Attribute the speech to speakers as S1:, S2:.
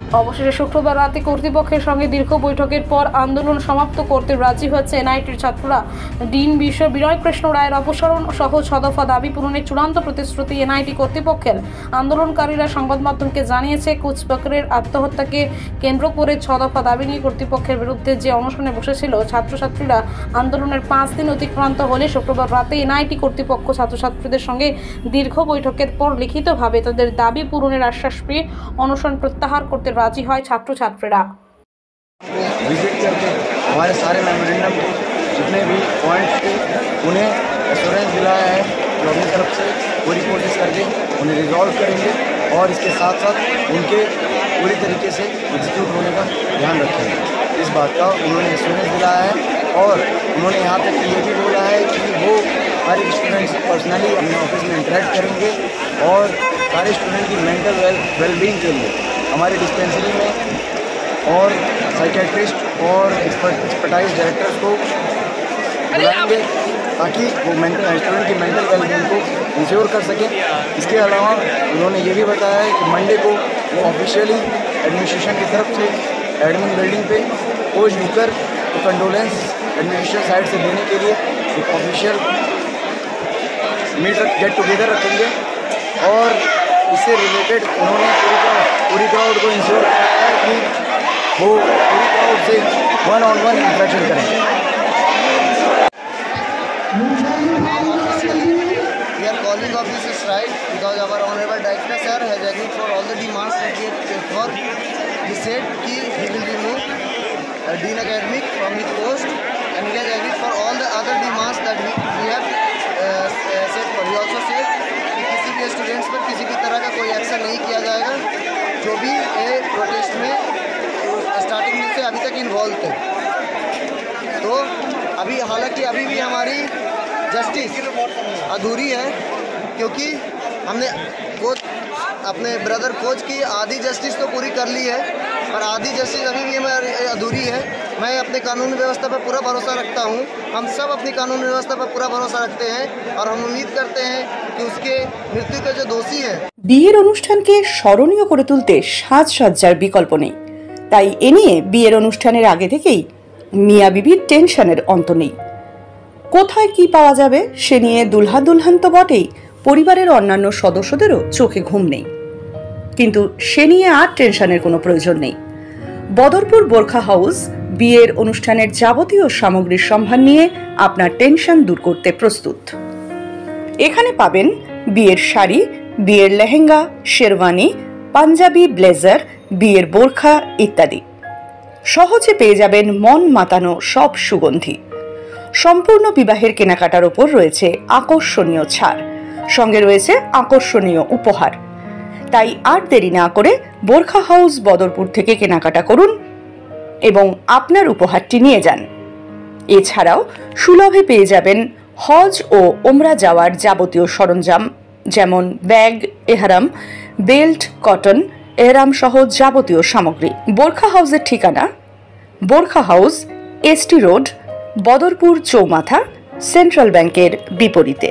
S1: অবশেষে শুক্রবার রাতে কর্তৃপক্ষের সঙ্গে দীর্ঘ বৈঠকের পর আন্দোলন সমাপ্ত করতে রাজি হয়েছে এনআইটির ছাত্ররা। ডিন বিশ্ব বিনয় কৃষ্ণ রায়ের অপসারণ সহ ছদফা দাবি পূরণের চূড়ান্ত প্রতিশ্রুতি এনআইটি কর্তৃপক্ষের। আন্দোলনকারীরা সংবাদ মাধ্যমকে জানিয়েছে কুচবাকরের আত্মহত্যাকে কেন্দ্র করে ছদফা দাবি নিয়ে কর্তৃপক্ষের বিরুদ্ধে যে অনশনে বসেছিল, ছাত্রছাত্রীরা আন্দোলনের পাঁচ দিন অতিক্রান্ত হলে শুক্রবার রাতে এনআইটি কর্তৃপক্ষ ছাত্রছাত্রীদের সঙ্গে দীর্ঘ বৈঠকের পর লিখিতভাবে তাদের দাবি পূরণের আশ্বাস পেয়ে অনশন প্রত্যাহার করতে রাজি হয় ছাত্রছাত্রীরা
S2: विजिट करके हमारे सारे मेमोरेंडम के जितने भी पॉइंट्स थे उन्हें एश्योरेंस दिलाया है जो अपनी तरफ से पूरी कोशिश करके उन्हें रिजॉल्व करेंगे और इसके साथ साथ उनके पूरी तरीके से एग्जीक्यूट होने का ध्यान रखेंगे इस बात का उन्होंने एश्योरेंस दिलाया है और उन्होंने यहाँ तक ये भी बोला है कि वो हर एक स्टूडेंट से पर्सनली अपने ऑफिस में इंटरेक्ट करेंगे और सारे स्टूडेंट की मेंटल वेल वेलबींग के लिए हमारी डिस्पेंसरी में और साइकेट्रिस्ट और एक्सपर्टाइज डायरेक्टर्स को बुलाएँगे ताकि वो मेंटल स्टूडेंट की मेंटल वेलबींग को इंश्योर कर सकें। इसके अलावा उन्होंने ये भी बताया है कि मंडे को वो ऑफिशियली एडमिनिस्ट्रेशन की तरफ़ से एडमिन बिल्डिंग पे कोच लिखकर तो कंडोलेंस एडमिनिस्ट्रेशन साइड से देने के लिए एक ऑफिशियल मीट गेट टुगेदर रखेंगे और इससे रिलेटेड उन्होंने पूरी क्राउड क्राउड को इंश्योर कराया कि वो पूरी क्राउड से वन ऑन वन इंटरेक्शन करें
S3: We are calling of this strike because our honorable director sir has agreed for all the demands that we have for. He said कि he will remove uh, Dean Academic from his post and he has agreed for all the other demands that we, we have uh, set for. He also said कि किसी भी students पर किसी भी तरह का कोई एक्शन नहीं किया जाएगा जो भी ये प्रोटेस्ट में स्टार्टिंग में से अभी तक इन्वॉल्व थे। तो अभी, हालाँकि अभी भी हमारी जस्टिस अधूरी है, क्योंकि हमने कोच, अपने ब्रदर कोच की आधी जस्टिस तो पूरी कर ली है, पर आधी जस्टिस अभी भी हमारी अधूरी है। मैं अपने कानूनी व्यवस्था पर पूरा भरोसा रखता हूँ हम सब अपनी कानूनी व्यवस्था पर पूरा भरोसा रखते हैं और हम उम्मीद करते हैं कि उसके मृत्यु के जो दोषी हैं
S4: বিয়ের অনুষ্ঠানকে স্মরণীয় করে তুলতে সাজসজ্জার বিকল্প নেই তাই এ নিয়ে বিয়ের অনুষ্ঠানের আগে থেকেই মিয়া বিবির টেনশনের অন্ত নেই কোথায় কি পাওয়া যাবে সে নিয়ে দুলহা দুলহান তো বটেই পরিবারের অন্যান্য সদস্যদেরও চোখে ঘুম নেই কিন্তু সে নিয়ে আর টেনশনের কোনো প্রয়োজন নেই বদরপুর বোরখা হাউস বিয়ের অনুষ্ঠানের যাবতীয় সামগ্রীর সম্ভার নিয়ে আপনার টেনশন দূর করতে প্রস্তুত। এখানে পাবেন বিয়ের শাড়ি, বিয়ের লেহেঙ্গা, শেরওয়ানি, পাঞ্জাবি, ব্লেজার, বিয়ের বোরখা ইত্যাদি। সহজে পেয়ে যাবেন মন মাতানো সব সুগন্ধি। সম্পূর্ণ বিবাহের কেনাকাটার ওপর রয়েছে আকর্ষণীয় ছাড়। সঙ্গে রয়েছে আকর্ষণীয় উপহার। তাই আর দেরি না করে বোরখা হাউস বদরপুর থেকে কেনাকাটা করুন এবং আপনার উপহারটি নিয়ে যান। এছাড়াও সুলভে পেয়ে যাবেন হজ ও ওমরা যাওয়ার যাবতীয় সরঞ্জাম, যেমন ব্যাগ, এহারাম, বেল্ট, কটন, এহরাম সহ যাবতীয় সামগ্রী। বোরখা হাউসের ঠিকানা? Burqa house, ST road, Badarpur Chowmatha, central ব্যাংকের বিপরীতে।